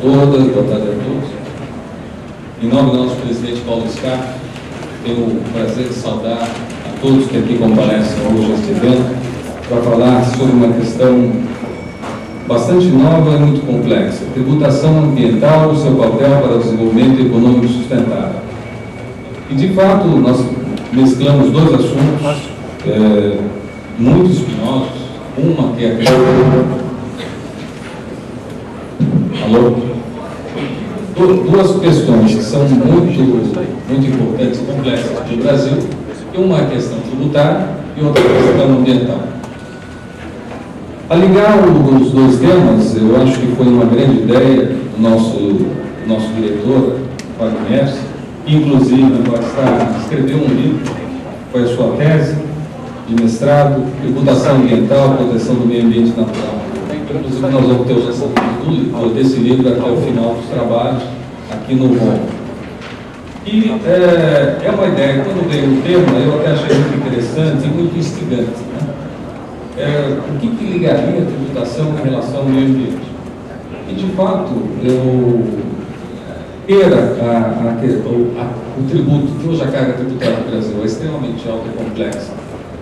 todas, boa tarde a todos. Em nome do nosso presidente Paulo Scarpa, tenho o prazer de saudar a todos que aqui comparecem hoje a este evento para falar sobre uma questão bastante nova e muito complexa. Tributação ambiental, o seu papel para o desenvolvimento econômico sustentável. E, de fato, nós mesclamos dois assuntos é, muito espinhosos. Uma que é a questão Alô? Duas questões que são muito, muito importantes e complexas para o Brasil, e uma é questão tributária e outra é questão ambiental. A ligar os dois temas, eu acho que foi uma grande ideia do nosso, nosso diretor, Fábio Messi, que inclusive agora está, escreveu um livro, foi a sua tese de mestrado, tributação ambiental, proteção do meio ambiente natural. Inclusive, nós vamos ter o lançamento desse livro até o final dos trabalhos aqui no ROM. E é, é, uma ideia, quando veio o tema, eu até achei muito interessante e muito instigante. Né? É, o que, que ligaria a tributação em relação ao meio ambiente? E, de fato, eu ter a, a, a, o tributo, que hoje a carga tributária do Brasil é extremamente alta e complexa,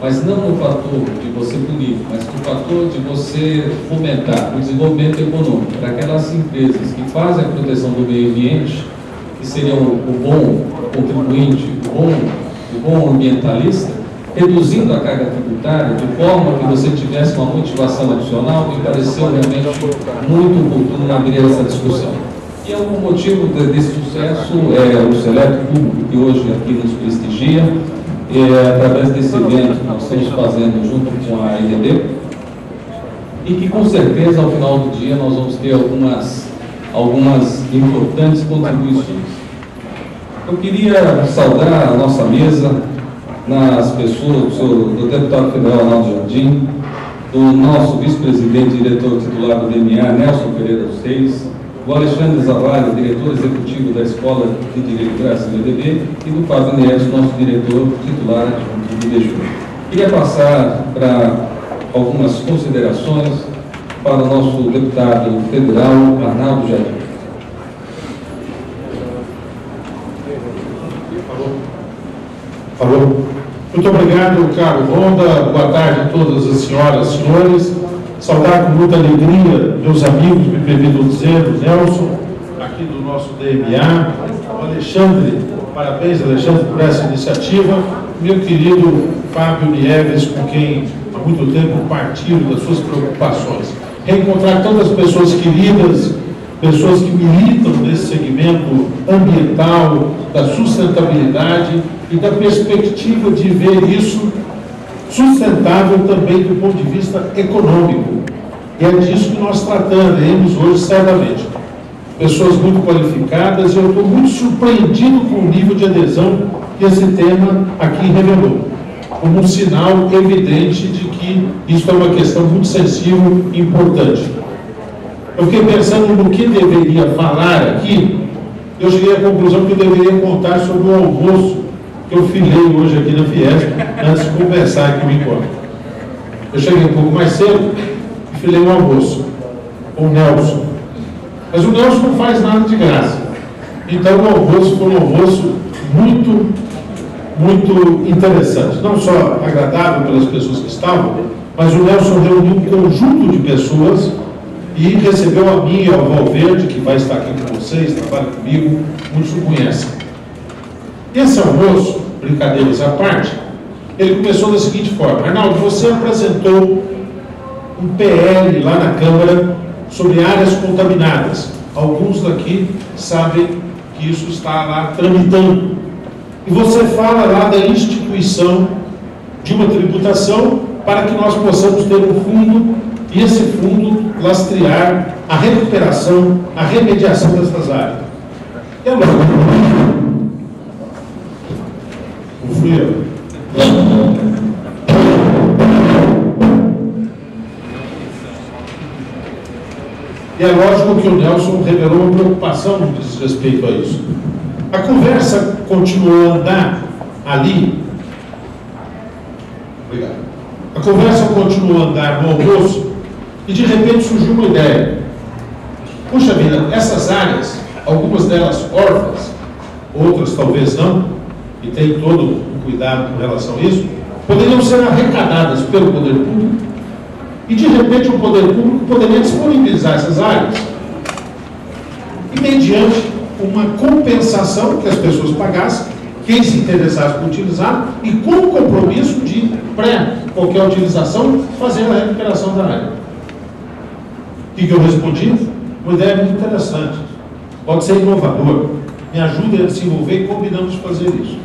mas não no fator de você punir, mas no fator de você fomentar o desenvolvimento econômico para aquelas empresas que fazem a proteção do meio ambiente, que seriam o bom contribuinte, o bom, o bom ambientalista, reduzindo a carga tributária de forma que você tivesse uma motivação adicional, me pareceu realmente muito oportuno abrir essa discussão. E é um motivo desse sucesso é o seleto público que hoje aqui nos prestigia, é, através desse evento que nós estamos fazendo junto com a IDD, e que com certeza ao final do dia nós vamos ter algumas, algumas importantes contribuições. Eu queria saudar a nossa mesa nas pessoas do, do deputado federal Arnaldo Jardim, do nosso vice-presidente e diretor titular do DNA, Nelson Pereira dos Reis, o Alexandre Zavalho, diretor executivo da Escola de Direito Brasil EDB, e do Fábio Neves, nosso diretor titular do IBJU. Queria passar para algumas considerações para o nosso deputado federal, Arnaldo Jardim. Falou. Muito obrigado, Carlos Ronda. Boa tarde a todas as senhoras e senhores. Saudar com muita alegria meus amigos, me permitam dizer, o Nelson, aqui do nosso DMA, o Alexandre, parabéns Alexandre por essa iniciativa, meu querido Fábio Nieves, com quem há muito tempo partilho das suas preocupações. Reencontrar tantas pessoas queridas, pessoas que militam nesse segmento ambiental, da sustentabilidade e da perspectiva de ver isso sustentável também do ponto de vista econômico. E é disso que nós trataremos hoje certamente. Pessoas muito qualificadas e eu estou muito surpreendido com o nível de adesão que esse tema aqui revelou, como um sinal evidente de que isso é uma questão muito sensível e importante. Eu fiquei pensando no que deveria falar aqui, eu cheguei à conclusão que eu deveria contar sobre o almoço que eu filei hoje aqui na Fiesp, antes de conversar aqui o encontro. Eu cheguei um pouco mais cedo e filei o almoço com o Nelson. Mas o Nelson não faz nada de graça. Então o almoço foi um almoço muito, muito interessante. Não só agradável pelas pessoas que estavam, mas o Nelson reuniu um conjunto de pessoas e recebeu a mim e ao Valverde, que vai estar aqui com vocês, trabalha comigo, muitos o conhecem. Esse almoço, brincadeiras à parte, ele começou da seguinte forma: Arnaldo, você apresentou um PL lá na Câmara sobre áreas contaminadas. Alguns daqui sabem que isso está lá tramitando. E você fala lá da instituição de uma tributação para que nós possamos ter um fundo e esse fundo lastrear a recuperação, a remediação dessas áreas. É lógico E é lógico que o Nelson revelou uma preocupação no que diz respeito a isso. A conversa continuou a andar ali. Obrigado. A conversa continuou a andar no almoço e de repente surgiu uma ideia. Puxa vida, essas áreas, algumas delas órfãs, outras talvez não, e tem todo o cuidado com relação a isso, poderiam ser arrecadadas pelo poder público e de repente o poder público poderia disponibilizar essas áreas e mediante uma compensação que as pessoas pagassem, quem se interessasse por utilizar, e com o compromisso de, pré qualquer utilização, fazer a recuperação da área. O que, eu respondi? Uma ideia muito interessante. Pode ser inovador. Me ajude a desenvolver e combinamos fazer isso.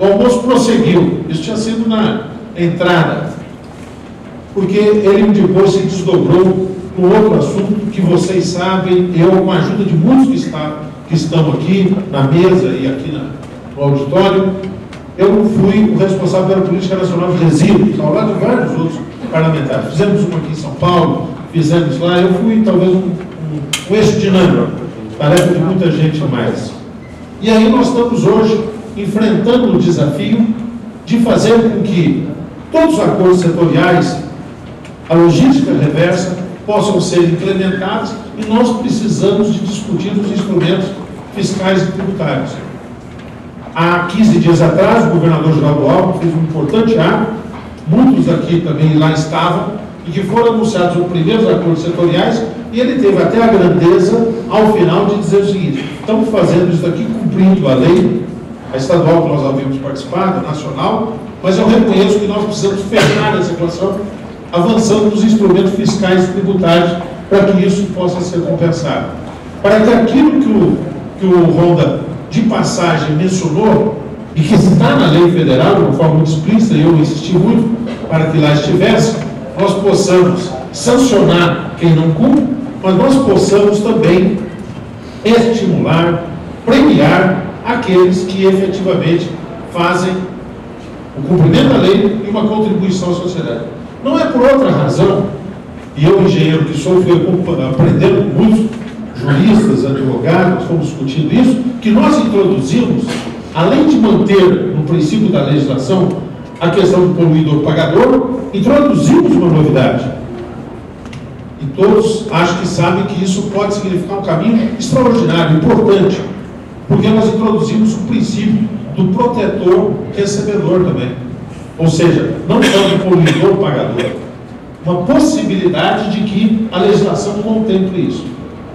O almoço prosseguiu. Isso tinha sido na entrada. Porque ele depois se desdobrou no outro assunto que vocês sabem, eu, com a ajuda de muitos que, está, que estão aqui na mesa e aqui na, no auditório, eu fui o responsável pela Política Nacional de Resíduos, ao lado de vários outros parlamentares. Fizemos uma aqui em São Paulo, fizemos lá, eu fui talvez um, um, um eixo dinâmico, tarefa de muita gente mais. E aí nós estamos hoje enfrentando o desafio de fazer com que todos os acordos setoriais, a logística reversa, possam ser implementados e nós precisamos de discutir os instrumentos fiscais e tributários. Há 15 dias atrás, o governador Geraldo Alckmin fez um importante ato, muitos aqui também lá estavam, e que foram anunciados os primeiros acordos setoriais, e ele teve até a grandeza, ao final, de dizer o seguinte: estamos fazendo isso aqui cumprindo a lei, a estadual que nós havíamos participado, a nacional, mas eu reconheço que nós precisamos fechar essa equação avançando nos instrumentos fiscais e tributários para que isso possa ser compensado. Para que aquilo que o, que o Ronda de passagem mencionou, e que está na lei federal, de uma forma muito explícita, e eu insisti muito para que lá estivesse, nós possamos sancionar quem não cumpre, mas nós possamos também estimular, premiar aqueles que efetivamente fazem o cumprimento da lei e uma contribuição à sociedade. Não é por outra razão, e eu, engenheiro que sou, fui aprendendo com muitos juristas, advogados, fomos discutindo isso, que nós introduzimos, além de manter no princípio da legislação a questão do poluidor pagador, introduzimos uma novidade. E todos acho que sabem que isso pode significar um caminho extraordinário, importante, porque nós introduzimos o princípio do protetor recebedor também. Ou seja, não só do poluidor pagador, uma possibilidade de que a legislação contemple isso.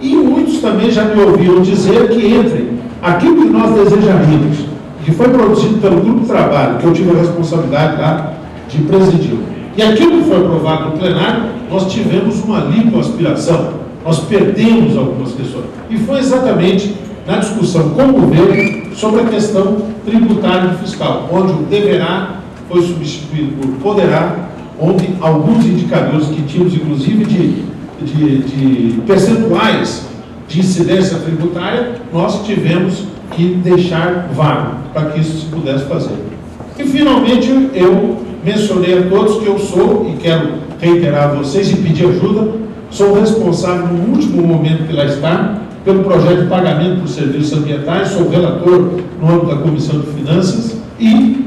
E muitos também já me ouviram dizer que entre aquilo que nós desejaríamos, que foi produzido pelo grupo de trabalho, que eu tive a responsabilidade lá de presidir, e aquilo que foi aprovado no plenário, nós tivemos uma lipoaspiração, nós perdemos algumas questões. E foi exatamente na discussão com o governo sobre a questão tributária e fiscal, onde o deverá foi substituído por poderá, onde alguns indicadores que tínhamos, inclusive, de, de, de percentuais de incidência tributária, nós tivemos que deixar vago para que isso se pudesse fazer. E, finalmente, eu mencionei a todos que eu sou, e quero reiterar a vocês e pedir ajuda, sou responsável no último momento que lá está, pelo projeto de pagamento por serviços ambientais, sou relator no âmbito da Comissão de Finanças e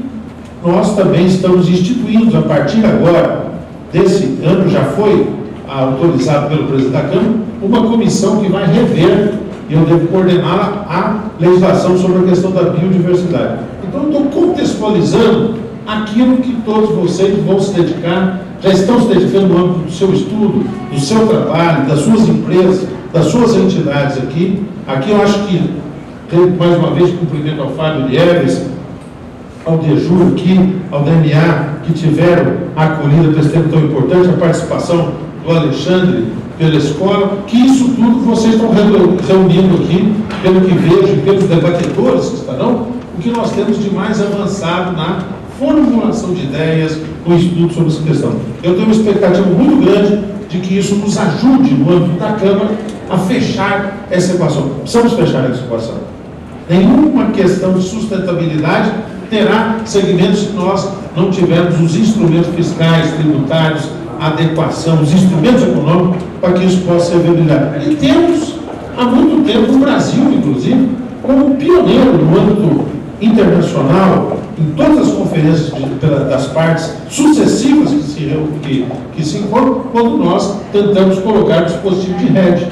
nós também estamos instituindo, a partir agora, desse ano, já foi autorizado pelo presidente da Câmara, uma comissão que vai rever, e eu devo coordenar a legislação sobre a questão da biodiversidade. Então, eu estou contextualizando aquilo que todos vocês vão se dedicar, já estão se dedicando no âmbito do seu estudo, do seu trabalho, das suas empresas, das suas entidades aqui. Aqui eu acho que, mais uma vez, cumprimento ao Fábio Lieves, ao DEJUR aqui, ao DMA, que tiveram acolhido para esse tempo tão importante, a participação do Alexandre pela escola, que isso tudo vocês estão reunindo aqui, pelo que vejo, pelos debatedores que estarão, o que nós temos de mais avançado na formulação de ideias, o estudo sobre essa questão. Eu tenho uma expectativa muito grande de que isso nos ajude, no âmbito da Câmara, a fechar essa equação. Precisamos fechar essa equação. Nenhuma questão de sustentabilidade terá segmentos se nós não tivermos os instrumentos fiscais, tributários, adequação, os instrumentos econômicos para que isso possa ser viabilidade. E temos, há muito tempo, o Brasil, inclusive, como pioneiro no âmbito internacional em todas as conferências de, das partes sucessivas que se, que, que se encontram, quando nós tentamos colocar o dispositivo de rede,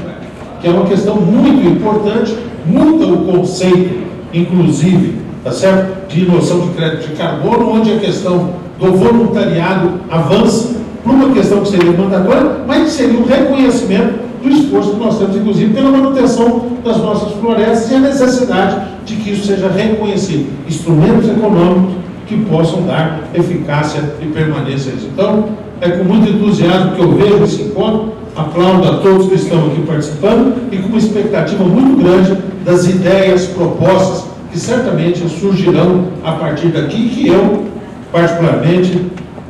que é uma questão muito importante, muda o conceito, inclusive, tá certo? de noção de crédito de carbono, onde a questão do voluntariado avança para uma questão que seria mandatória, mas seria um reconhecimento do esforço que nós temos, inclusive, pela manutenção das nossas florestas e a necessidade de que isso seja reconhecido. Instrumentos econômicos que possam dar eficácia e permanência a isso. Então, é com muito entusiasmo que eu vejo esse encontro, aplaudo a todos que estão aqui participando e com uma expectativa muito grande das ideias, propostas que certamente surgirão a partir daqui, que eu, particularmente,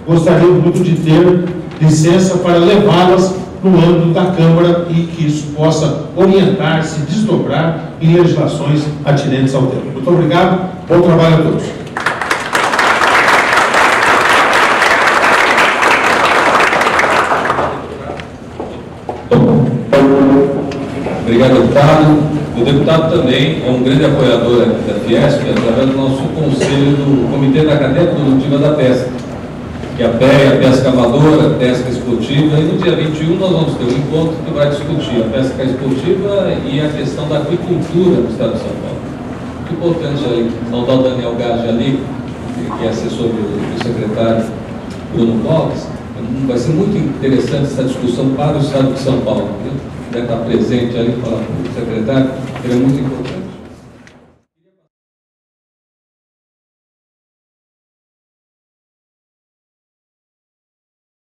gostaria muito de ter licença para levá-las no âmbito da Câmara e que isso possa orientar, se desdobrar em legislações atinentes ao tema. Muito obrigado, bom trabalho a todos. Obrigado, deputado. O deputado também é um grande apoiador da Fiesp, através do nosso conselho do Comitê da Cadeia Produtiva da Pesca que a PEA, a pesca amadora, a pesca esportiva, e no dia 21 nós vamos ter um encontro que vai discutir a pesca esportiva e a questão da agricultura no estado de São Paulo. Muito importante aí, saudar o Daniel Gage ali, que é assessor do, do secretário Bruno Cox, vai ser muito interessante essa discussão para o estado de São Paulo. Deve estar presente ali, falar com o secretário, que é muito importante.